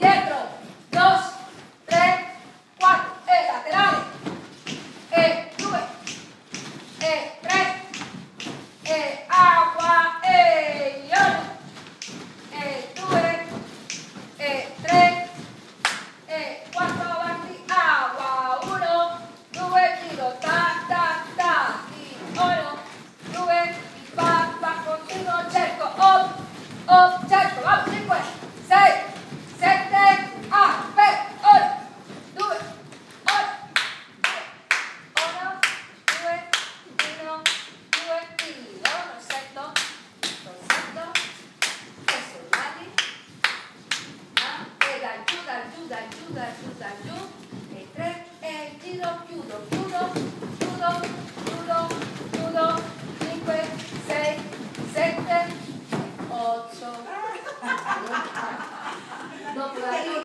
¡Cierto! su, dai su, giù, e tre, e il ginocchio